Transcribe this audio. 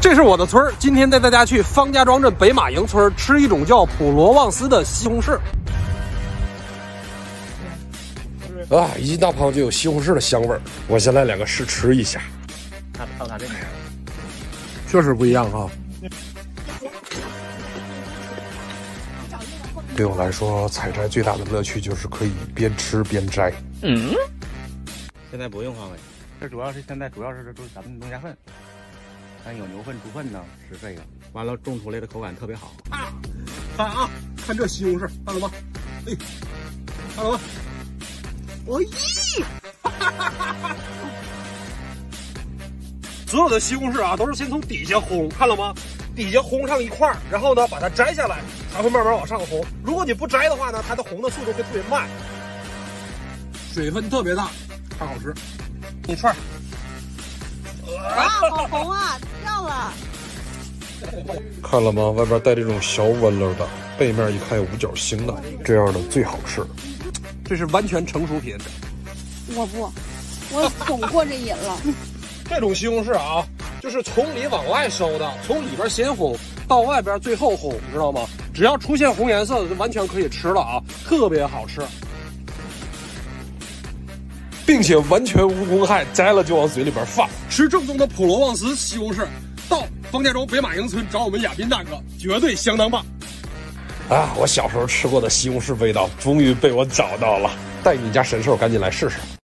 这是我的村儿，今天带大家去方家庄镇北马营村吃一种叫普罗旺斯的西红柿。啊，一进大棚就有西红柿的香味儿，我先来两个试吃一下。它到它这里，确实不一样哈。对我来说，采摘最大的乐趣就是可以边吃边摘。嗯，现在不用化肥，这主要是现在主要是这都是咱们农家粪，咱有牛粪、猪粪呢，是这个，完了种出来的口感特别好。啊，看啊，看这西红柿，看了吗？哎，看了吗？我咦！所有的西红柿啊，都是先从底下烘，看了吗？底下烘上一块儿，然后呢，把它摘下来，才会慢慢往上烘。如果你不摘的话呢，它的红的速度会特别慢，水分特别大，太好吃。一串啊，好红啊，掉了。看了吗？外边带这种小纹路的，背面一看有五角星的，这样的最好吃。这是完全成熟品。我不，我总过这瘾了。这种西红柿啊，就是从里往外收的，从里边先烘，到外边最后烘，你知道吗？只要出现红颜色的，就完全可以吃了啊，特别好吃，并且完全无公害，摘了就往嘴里边放。吃正宗的普罗旺斯西红柿，方家庄北马营村找我们亚斌大哥，绝对相当棒。啊，我小时候吃过的西红柿味道，终于被我找到了，带你家神兽赶紧来试试。